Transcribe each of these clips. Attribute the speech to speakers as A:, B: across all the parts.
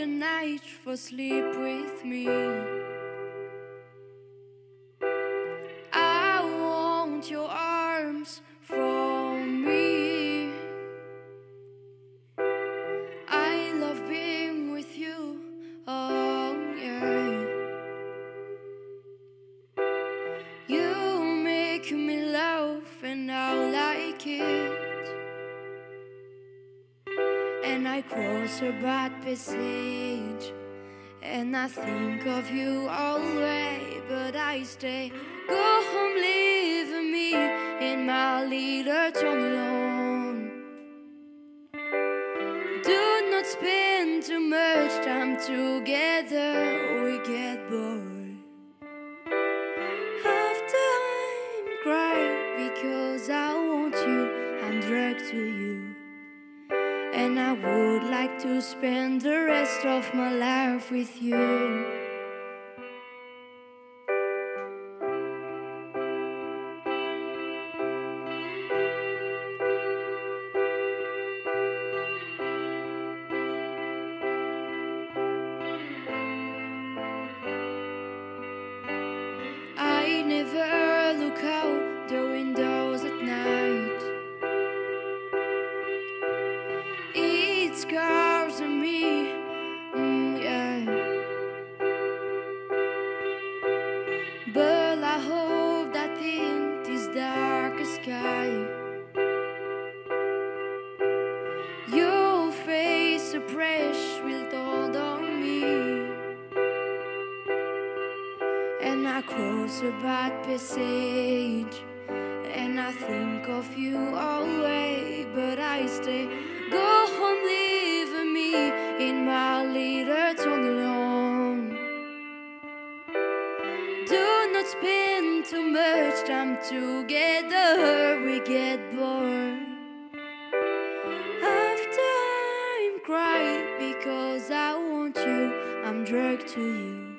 A: the night for sleep with me. And I cross a bad passage. And I think of you always, but I stay. Go home, leave me in my little town alone. Do not spend too much time together, we get bored. After I'm crying because I want you, I'm dragged to you. And I would like to spend the rest of my life with you. Sky, your face a brush will dawn on me. And I cross a bad passage And I think of you always But I stay too much time together We get bored After I'm crying Because I want you I'm dragged to you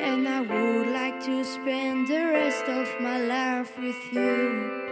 A: and I would like to spend the rest of my life with you.